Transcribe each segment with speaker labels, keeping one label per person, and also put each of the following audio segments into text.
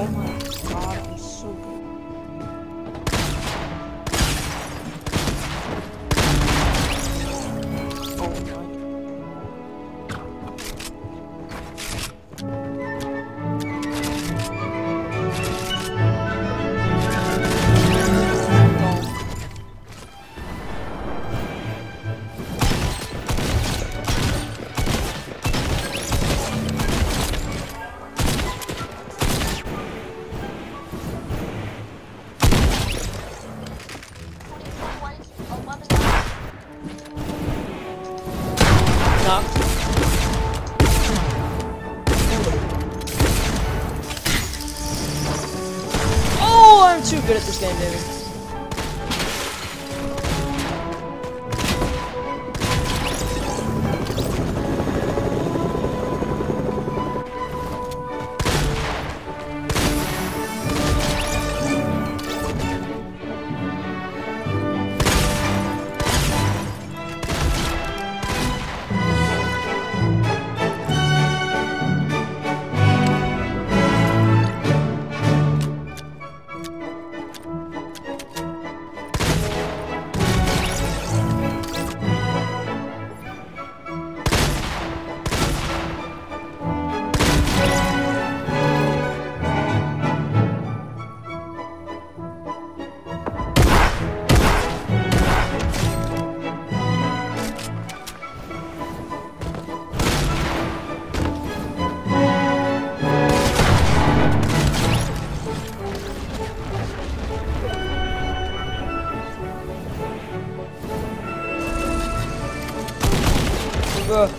Speaker 1: Oh my god, I'm so good. Oh, I'm too good at this game, baby. 그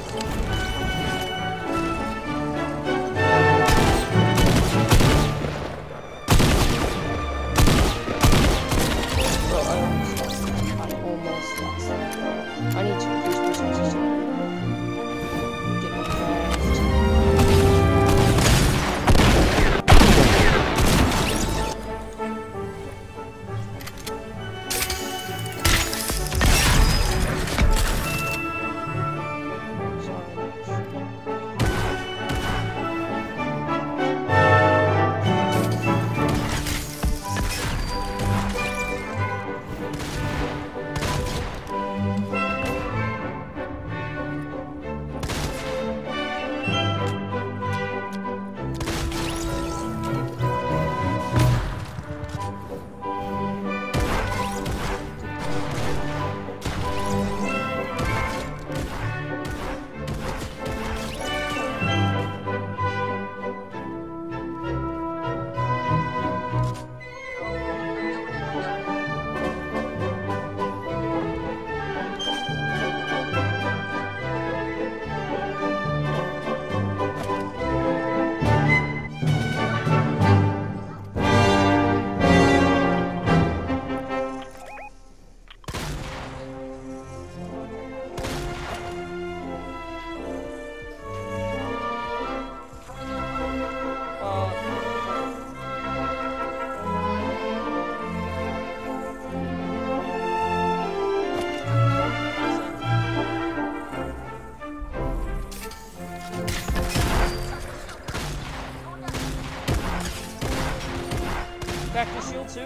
Speaker 1: To shield too.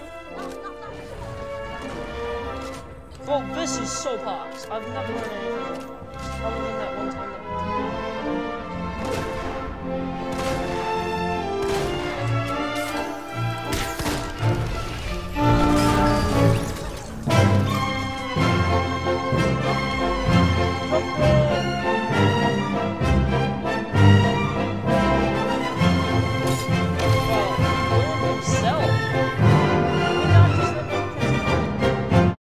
Speaker 1: Well, this is so pops. I've never done anything other than that one time.